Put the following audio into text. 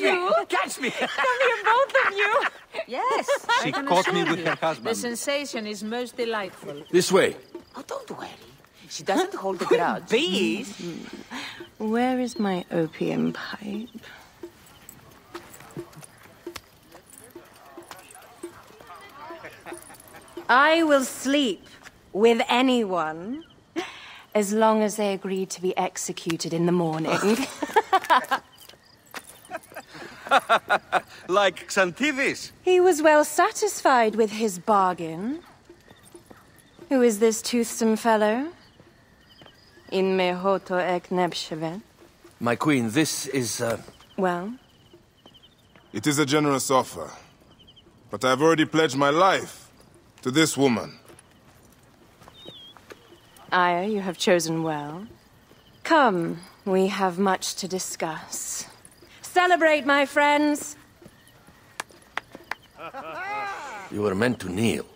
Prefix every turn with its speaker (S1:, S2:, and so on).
S1: Catch me! Catch me!
S2: Come here, both of you.
S3: Yes.
S4: She
S3: I can
S4: caught me with
S3: you,
S4: her husband.
S3: The sensation is most delightful.
S1: This way.
S3: Oh, don't worry. She doesn't hold a grudge.
S2: Bees? Mm-hmm.
S5: Where is my opium pipe? I will sleep with anyone as long as they agree to be executed in the morning.
S4: Like Xantivis.
S5: he was well satisfied with his bargain. Who is this toothsome fellow? In mehoto ek nebshevet.
S1: My queen, this is, uh...
S5: Well,
S6: It is a generous offer. But I've already pledged my life to this woman.
S5: Aya, you have chosen well. Come, we have much to discuss. Celebrate, my friends!
S1: You were meant to kneel.